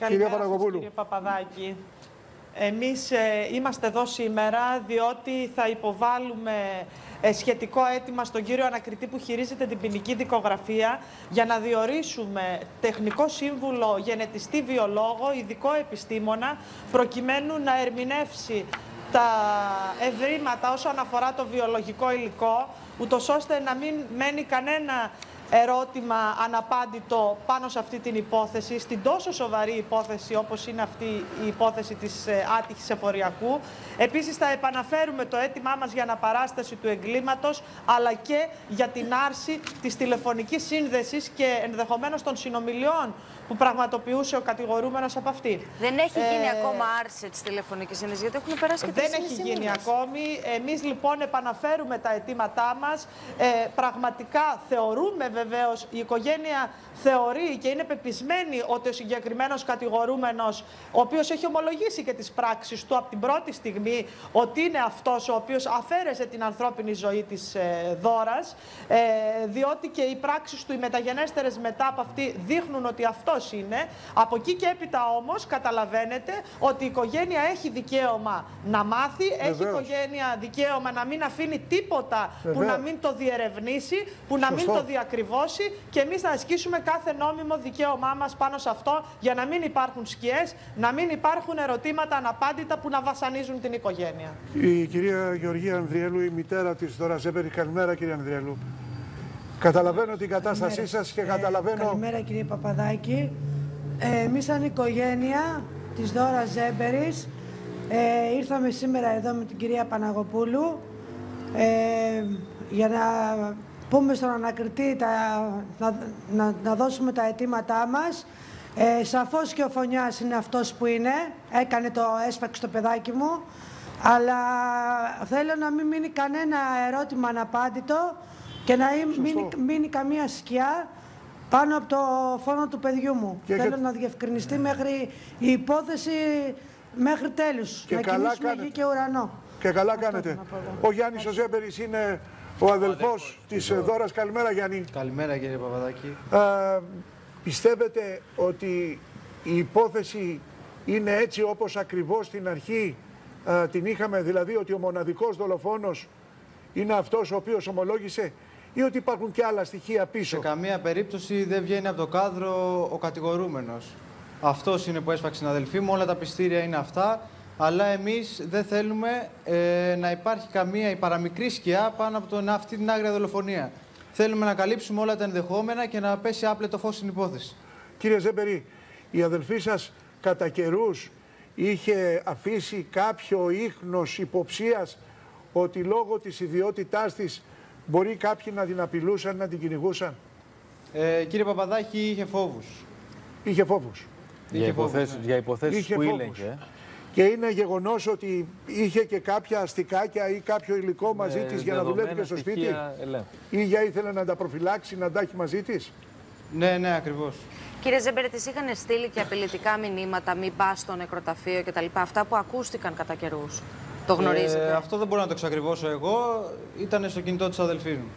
Καλημέρα Κυρία Παναγοπούλου. Σας, κύριε Παπαδάκη. Εμείς ε, είμαστε εδώ σήμερα διότι θα υποβάλουμε ε, σχετικό αίτημα στον κύριο ανακριτή που χειρίζεται την ποινική δικογραφία για να διορίσουμε τεχνικό σύμβουλο γενετιστή βιολόγο, ειδικό επιστήμονα, προκειμένου να ερμηνεύσει τα ευρήματα όσον αφορά το βιολογικό υλικό, ούτως ώστε να μην μένει κανένα ερώτημα αναπάντητο πάνω σε αυτή την υπόθεση, στην τόσο σοβαρή υπόθεση όπως είναι αυτή η υπόθεση της ε, άτυχης εφοριακού. Επίσης θα επαναφέρουμε το αίτημά μας για αναπαράσταση του εγκλήματος, αλλά και για την άρση της τηλεφωνικής σύνδεσης και ενδεχομένως των συνομιλιών που πραγματοποιούσε ο κατηγορούμενος από αυτή. Δεν έχει γίνει Ε, ακόμα άρση της τηλεφωνικής σύνδεσης, γιατί έχουν περάσει και δεν τρεις έχει μήνες. γίνει ακόμη. Εμείς λοιπόν επαναφέρουμε τα αιτήματά μας. Ε, πραγματικά θεωρούμε βεβαίως, η οικογένεια θεωρεί και είναι πεπισμένη ότι ο συγκεκριμένος κατηγορούμενος, ο οποίος έχει ομολογήσει και τις πράξεις του από την πρώτη στιγμή, ότι είναι αυτός ο οποίος αφαίρεσε την ανθρώπινη ζωή της ε, δώρας, ε, διότι και οι πράξεις του, οι μεταγενέστερες μετά από αυτή, δείχνουν ότι αυτός είναι. Από εκεί και έπειτα όμως καταλαβαίνετε ότι η οικογένεια έχει δικαίωμα να μάθει, έχει η Βεβαίως. οικογένεια δικαίωμα να μην αφήνει τίποτα που Βεβαίως. να μην το διερευνήσει, που να μην Σωστό. το διακριβώσει και εμείς να ασκήσουμε κάθε νόμιμο δικαίωμά μας πάνω σε αυτό για να μην υπάρχουν σκιές, να μην υπάρχουν ερωτήματα αναπάντητα που να βασανίζουν την οικογένεια. Η κυρία Γεωργία Ανδριέλου, η μητέρα της Δώρα Ζέμπερη. Καλημέρα κύριε Ανδριέλου. Καταλαβαίνω την κατάστασή σας και Ε, καταλαβαίνω... καλημέρα κύριε Παπαδάκη. Ε, εμείς σαν οικογένεια της Δώρα Ζέμπερης ε, ήρθαμε σήμερα εδώ με την κυρία Παναγοπούλου ε, για να πούμε στον ανακριτή τα, να, να, να δώσουμε τα αιτήματά μας. Ε, σαφώς και ο Φωνιάς είναι αυτός που είναι, έκανε το έσφαξε το παιδάκι μου, αλλά θέλω να μην μείνει κανένα ερώτημα αναπάντητο και να μην μείνει, μείνει καμία σκιά πάνω από το φόνο του παιδιού μου. Και- Θέλω και- να διευκρινιστεί μέχρι η υπόθεση μέχρι τέλους. Και να καλά κινήσουμε κάνετε. γη και ουρανό. Και καλά Αυτό κάνετε. θέλω να πω εγώ. Ο Γιάννης ο Ζέμπερης είναι ο αδελφός της ε, Δώρας. Καλημέρα Γιάννη. Καλημέρα κύριε Παπαδάκη. Ε, πιστεύετε ότι η υπόθεση είναι έτσι όπως ακριβώς στην αρχή ε, την είχαμε, δηλαδή ότι ο μοναδικός δολοφόνος είναι αυτός ο οποίος ομολόγησε ή ότι υπάρχουν και άλλα στοιχεία πίσω; Σε καμία περίπτωση δεν βγαίνει από το κάδρο ο κατηγορούμενος. Αυτός είναι που έσφαξε την αδελφή μου, όλα τα πιστήρια είναι αυτά. Αλλά εμείς δεν θέλουμε ε, να υπάρχει καμία η παραμικρή σκιά πάνω από τον, αυτή την άγρια δολοφονία. Θέλουμε να καλύψουμε όλα τα ενδεχόμενα και να πέσει άπλετο φως στην υπόθεση. Κύριε Ζέμπερη, η αδελφή σας κατά καιρούς είχε αφήσει κάποιο ίχνος υποψίας ότι λόγω της ιδιότητάς της μπορεί κάποιοι να την απειλούσαν, να την κυνηγούσαν; Ε, κύριε Παπαδάκη είχε φόβους. Είχε φόβους. Για Είχε φόβους, υποθέσεις, ναι. για υποθέσεις Είχε που φόβους. ήλεγε. Και είναι γεγονός ότι είχε και κάποια αστικάκια ή κάποιο υλικό μαζί με της για να δουλεύει και στο σπίτι; στοιχεία ελέγχου. ή για ήθελε να τα προφυλάξει, να τα έχει μαζί της; Ναι, ναι, ακριβώς. Κύριε Ζέμπερε, τη είχαν στείλει και απειλητικά μηνύματα, μην πας στο νεκροταφείο κτλ. Αυτά που ακούστηκαν κατά καιρούς. Το γνωρίζετε; Ε, αυτό δεν μπορώ να το εξακριβώσω εγώ. Ήταν στο κινητό της αδελφής μου.